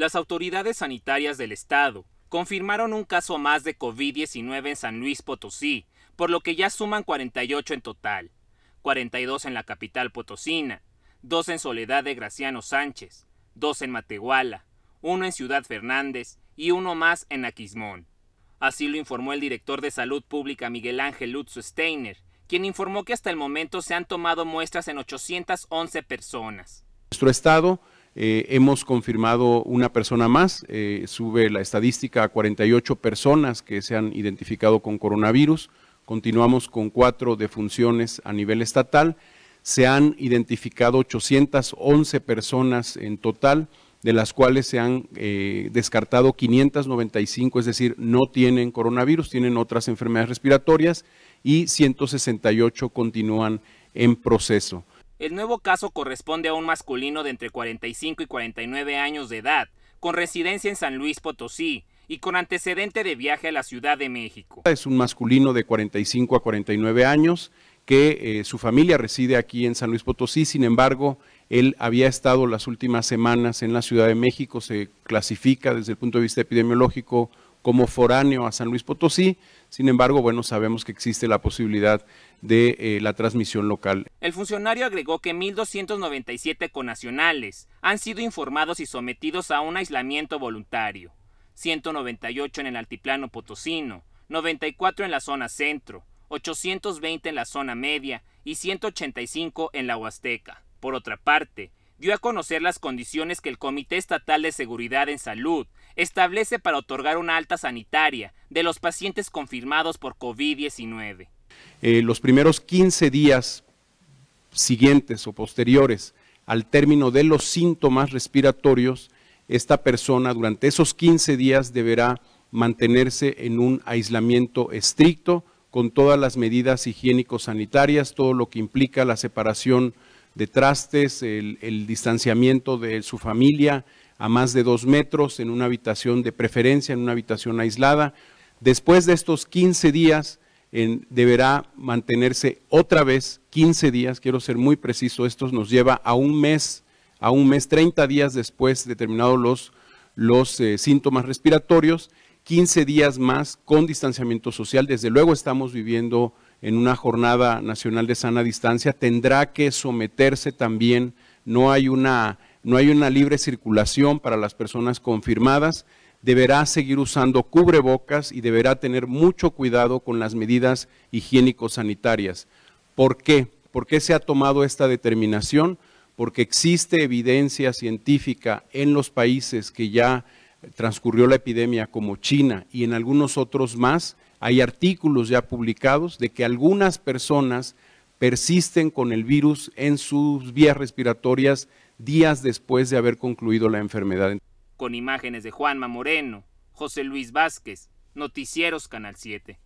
Las autoridades sanitarias del estado confirmaron un caso más de COVID-19 en San Luis Potosí, por lo que ya suman 48 en total, 42 en la capital potosina, 2 en Soledad de Graciano Sánchez, 2 en Matehuala, 1 en Ciudad Fernández y uno más en Aquismón. Así lo informó el director de Salud Pública Miguel Ángel Lutz Steiner, quien informó que hasta el momento se han tomado muestras en 811 personas. Nuestro estado eh, hemos confirmado una persona más, eh, sube la estadística a 48 personas que se han identificado con coronavirus, continuamos con cuatro defunciones a nivel estatal, se han identificado 811 personas en total, de las cuales se han eh, descartado 595, es decir, no tienen coronavirus, tienen otras enfermedades respiratorias y 168 continúan en proceso. El nuevo caso corresponde a un masculino de entre 45 y 49 años de edad, con residencia en San Luis Potosí y con antecedente de viaje a la Ciudad de México. Es un masculino de 45 a 49 años que eh, su familia reside aquí en San Luis Potosí, sin embargo, él había estado las últimas semanas en la Ciudad de México, se clasifica desde el punto de vista epidemiológico como foráneo a San Luis Potosí, sin embargo, bueno, sabemos que existe la posibilidad de eh, la transmisión local. El funcionario agregó que 1.297 conacionales han sido informados y sometidos a un aislamiento voluntario, 198 en el altiplano potosino, 94 en la zona centro, 820 en la zona media y 185 en la Huasteca. Por otra parte, dio a conocer las condiciones que el Comité Estatal de Seguridad en Salud establece para otorgar una alta sanitaria de los pacientes confirmados por COVID-19. Eh, los primeros 15 días siguientes o posteriores al término de los síntomas respiratorios, esta persona durante esos 15 días deberá mantenerse en un aislamiento estricto con todas las medidas higiénico-sanitarias, todo lo que implica la separación de trastes, el, distanciamiento de su familia a más de dos metros en una habitación de preferencia, en una habitación aislada. Después de estos 15 días, deberá mantenerse otra vez 15 días, quiero ser muy preciso, esto nos lleva a un mes, a un mes, 30 días después de terminados los, los eh, síntomas respiratorios, 15 días más con distanciamiento social. Desde luego estamos viviendo en una jornada nacional de sana distancia, tendrá que someterse también, no hay una, no hay una libre circulación para las personas confirmadas, deberá seguir usando cubrebocas y deberá tener mucho cuidado con las medidas higiénico-sanitarias. ¿Por qué? ¿Por qué se ha tomado esta determinación? Porque existe evidencia científica en los países que ya transcurrió la epidemia, como China y en algunos otros más, hay artículos ya publicados de que algunas personas persisten con el virus en sus vías respiratorias días después de haber concluido la enfermedad. Con imágenes de Juanma Moreno, José Luis Vázquez, Noticieros Canal 7.